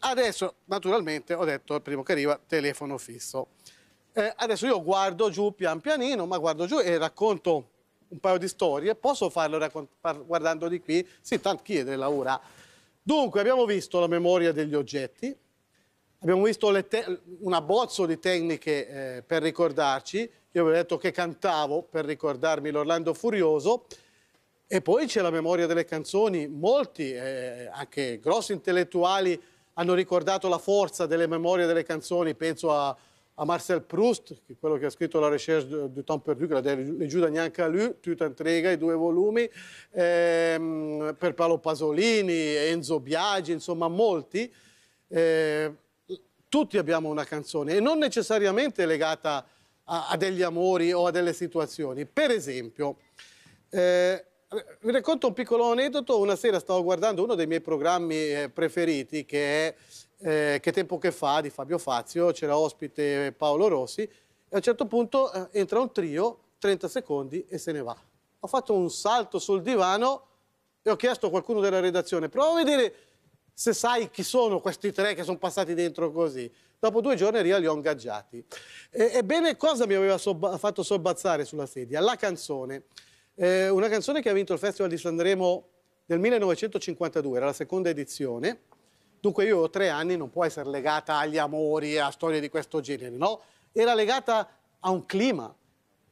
adesso, naturalmente, ho detto al primo che arriva, telefono fisso. Eh, adesso io guardo giù pian pianino, ma guardo giù e racconto un paio di storie. Posso farlo guardando di qui? Sì, tanto chiede Laura. Dunque, abbiamo visto la memoria degli oggetti, abbiamo visto un abbozzo di tecniche eh, per ricordarci. Io vi ho detto che cantavo per ricordarmi l'Orlando Furioso. E poi c'è la memoria delle canzoni. Molti, eh, anche grossi intellettuali, hanno ricordato la forza delle memorie delle canzoni. Penso a, a Marcel Proust, che quello che ha scritto La recherche du temps perdu, che l'ha leggiuta neanche a lui, tutta entrega, i due volumi, ehm, per Paolo Pasolini, Enzo Biagi, insomma molti. Eh, tutti abbiamo una canzone e non necessariamente legata a, a degli amori o a delle situazioni. Per esempio, eh, vi racconto un piccolo aneddoto. Una sera stavo guardando uno dei miei programmi eh, preferiti, che è eh, Che tempo che fa di Fabio Fazio, c'era ospite Paolo Rossi, e a un certo punto eh, entra un trio, 30 secondi e se ne va. Ho fatto un salto sul divano e ho chiesto a qualcuno della redazione, prova a vedere se sai chi sono questi tre che sono passati dentro così. Dopo due giorni Ria li ho ingaggiati. E, ebbene, cosa mi aveva sobba fatto sobbazzare sulla sedia? La canzone. Eh, una canzone che ha vinto il Festival di Sanremo nel 1952, era la seconda edizione. Dunque io ho tre anni, non può essere legata agli amori, a storie di questo genere, no? Era legata a un clima,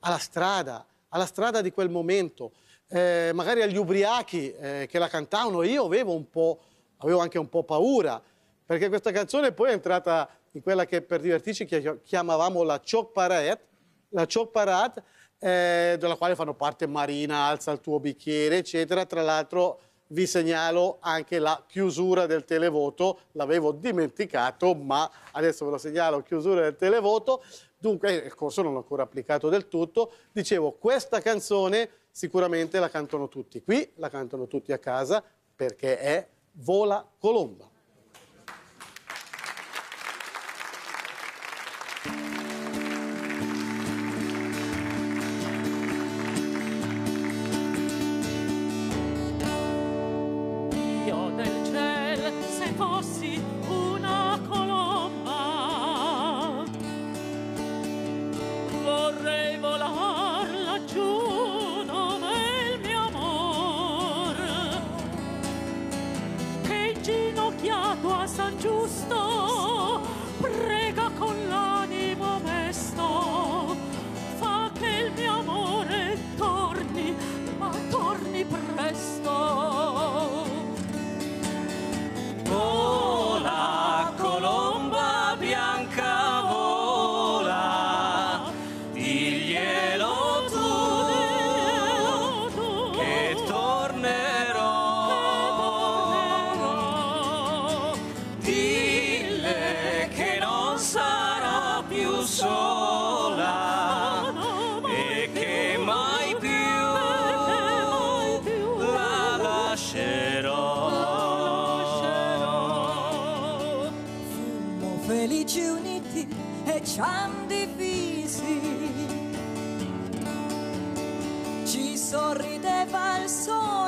alla strada, alla strada di quel momento, eh, magari agli ubriachi eh, che la cantavano. Io avevo un po' avevo anche un po' paura, perché questa canzone poi è entrata in quella che per divertirci chiamavamo la Choc Parade, la Choc Parade eh, della quale fanno parte Marina, Alza il tuo bicchiere, eccetera. Tra l'altro vi segnalo anche la chiusura del televoto, l'avevo dimenticato, ma adesso ve lo segnalo, chiusura del televoto. Dunque, il corso non l'ho ancora applicato del tutto. Dicevo, questa canzone sicuramente la cantano tutti qui, la cantano tutti a casa, perché è vola colomba. mola felici uniti e ci han divisi. Ci sorrideva il sole.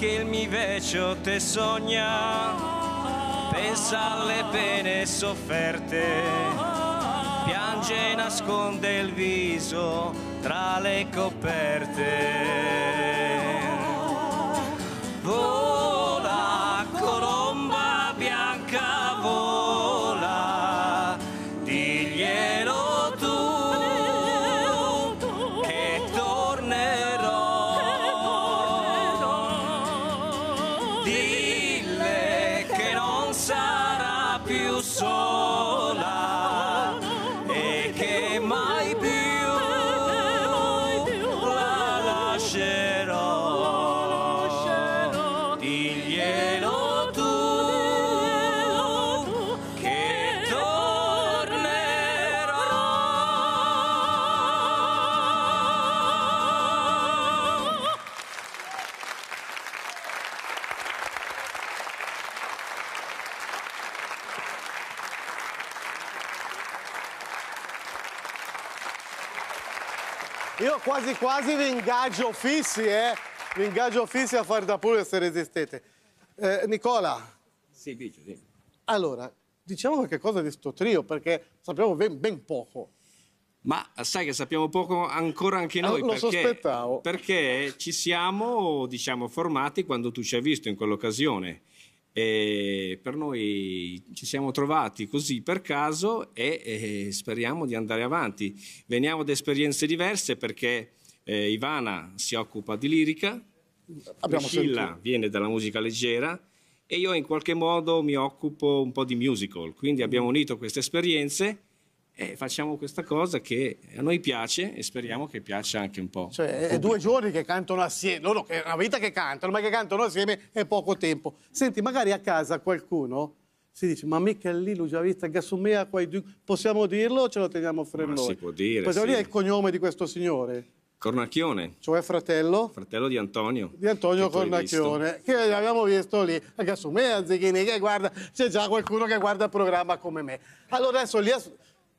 Anche il mio vecchio te sogna, pensa alle pene sofferte, piange e nasconde il viso tra le coperte. Io quasi quasi vi ingaggio fissi, eh? Vi ingaggio fissi a fare da pure se resistete. Eh, Nicola, Sì, Biggio, sì. allora, diciamo qualche cosa di sto trio, perché sappiamo ben, ben poco. Ma sai che sappiamo poco ancora anche noi Eh, lo perché, sospettavo. perché ci siamo diciamo, formati quando tu ci hai visto in quell'occasione. E per noi ci siamo trovati così per caso e, e speriamo di andare avanti. Veniamo da esperienze diverse perché eh, Ivana si occupa di lirica, Priscilla viene dalla musica leggera e io in qualche modo mi occupo un po' di musical. Quindi abbiamo unito queste esperienze e facciamo questa cosa che a noi piace e speriamo che piaccia anche un po'. Cioè, è due giorni che cantano assieme, loro che è una vita che cantano, ma che cantano assieme è poco tempo. Senti, magari a casa qualcuno si dice, ma mica lì l'ho già vista, Gassumea, qua i due- possiamo dirlo o ce lo teniamo fra Ma noi? si può dire, Possiamo sì. dire il cognome di questo signore, Cornacchione, cioè fratello fratello di Antonio. di Antonio che. Cornacchione, che abbiamo visto lì a Gassumea, Zechini, che guarda, c'è già qualcuno che guarda il programma come me. Allora adesso li, as-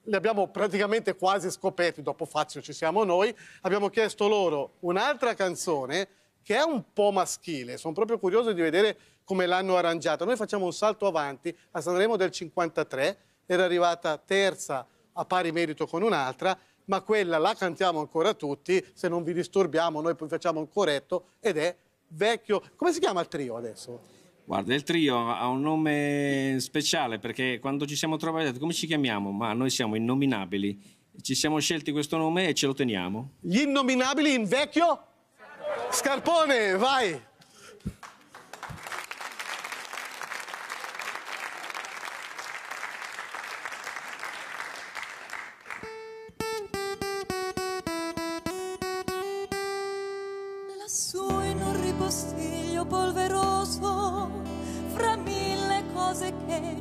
li abbiamo praticamente quasi scoperti, dopo Fazio ci siamo noi, abbiamo chiesto loro un'altra canzone che è un po' maschile, sono proprio curioso di vedere come l'hanno arrangiata. Noi facciamo un salto avanti a Sanremo del 53, era arrivata terza a pari merito con un'altra, ma quella la cantiamo ancora tutti, se non vi disturbiamo noi poi facciamo un corretto ed è vecchio. Come si chiama il trio adesso? Guarda, il trio ha un nome speciale perché quando ci siamo trovati, come ci chiamiamo? Ma noi siamo innominabili. Ci siamo scelti questo nome e ce lo teniamo. Gli innominabili in vecchio? Scarpone, vai!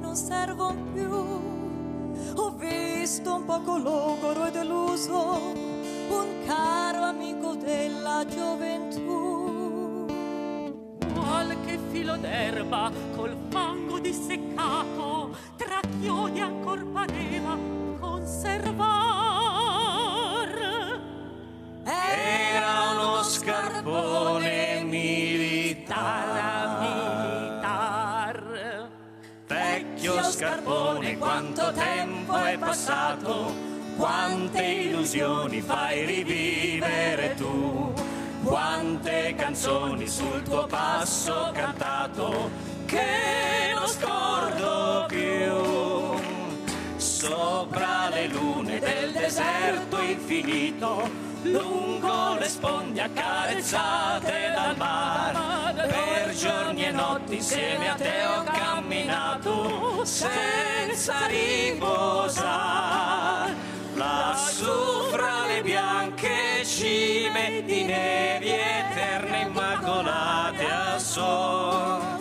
Non servono più, ho visto un poco logoro e deluso, un caro amico della gioventù. qualche filo d'erba col fango disseccato tra chiodi ancor pareva conservar. Era uno scarpone militare, scarpone, quanto tempo è passato, quante illusioni fai rivivere tu, quante canzoni sul tuo passo cantato che non scordo più. Sopra le lune del deserto infinito, lungo le sponde accarezzate dal mare, per giorni e notti insieme a te ho camminato senza riposare. Lassù fra le bianche cime di nevi eterne immacolate al sole.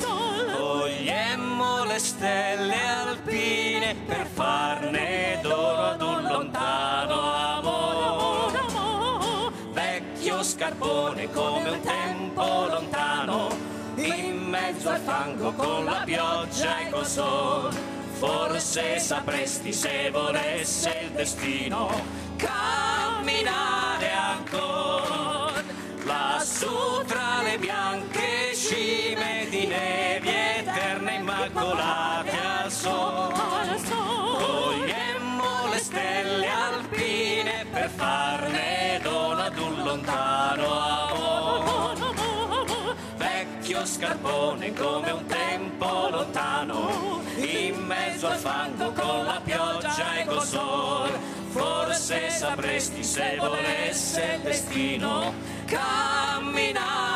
Togliemmo le stelle alpine per farne mezzo fango con la pioggia e col sole. Forse sapresti se volesse il destino camminare ancora lassù tra le bianche cime di nevi eterne immacolate al sole. Scarpone come un tempo lontano, in mezzo al fango con la pioggia e col sole. Forse sapresti se volesse il destino camminare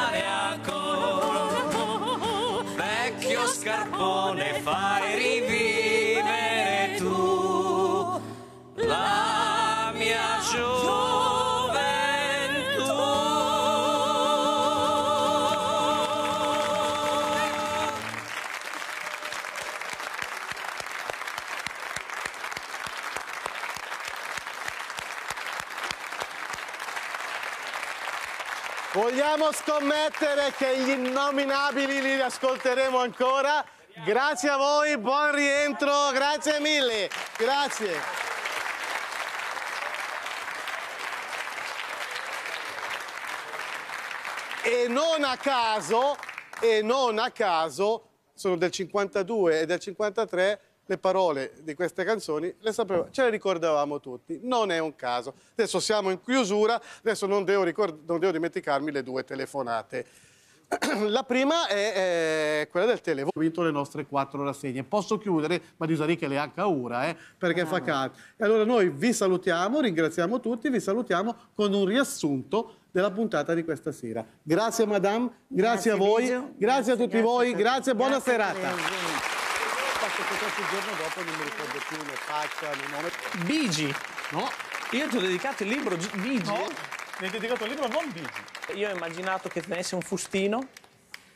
Vogliamo scommettere che gli innominabili li ascolteremo ancora? Grazie a voi, buon rientro, grazie mille. Grazie. E non a caso, e non a caso, sono del 52 e del 53, le parole di queste canzoni le sapevo, ce le ricordavamo tutti, non è un caso. Adesso siamo in chiusura, adesso non devo, ricord- non devo dimenticarmi le due telefonate. La prima è, eh, quella del telefono. Ho vinto le nostre quattro rassegne. Posso chiudere, ma di usare che le ha ora, eh, perché fa caldo. E allora noi vi salutiamo, ringraziamo tutti, vi salutiamo con un riassunto della puntata di questa sera. Grazie Madame, grazie, a voi, Biggio. grazie, a tutti grazie voi, grazie, buona grazie serata. Qualche il giorno dopo non mi ricordo più né faccia né nome. Bigi. No, Io ti ho dedicato il libro Gi- Bigi. No, mi hai dedicato il libro non Bigi. Io ho immaginato che tenesse un fustino,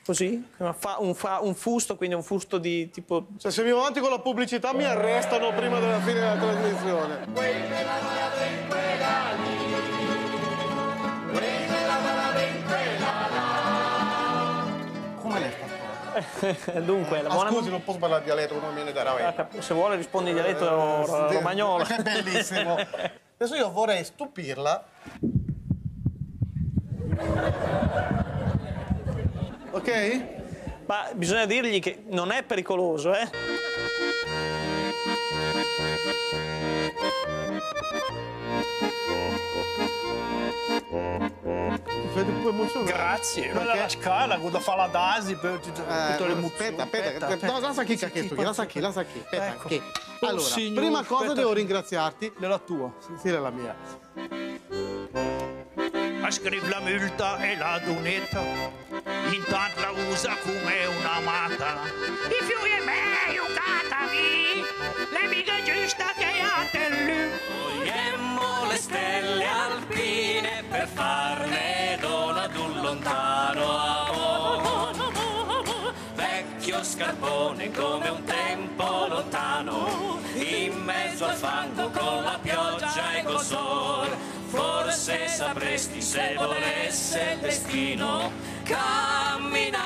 così, fa- un, fa- un fusto, quindi un fusto di tipo... cioè se mi va avanti con la pubblicità mi arrestano prima della fine della trasmissione. Come Dunque, la Ah, buona... scusi, non posso parlare dialetto, non viene da Ah, Ravenna. cap- Se vuole rispondi in dialetto ro- romagnolo. È bellissimo. Adesso io vorrei stupirla. Ok? Ma bisogna dirgli che non è pericoloso, eh? Vedi poi molto Grazie. Perché? La scala, quando fa la dasi per tutte, Eh, le emozioni. aspetta, aspetta, aspetta, no, lascia chi che ha chiesto, chi, lascia chi, lascia chi. Aspetta, Ecco. chi. Oh, Allora, signor, prima cosa aspetta. devo ringraziarti. Della tua. Sì, sì, la mia. a scrive la multa e la donetta intanto la usa come una matta i fiori è meglio catavi l'amica giusta lontano amore. Vecchio scarpone come un tempo lontano, in mezzo al fango con la pioggia e col sole. Forse sapresti se volesse il destino camminare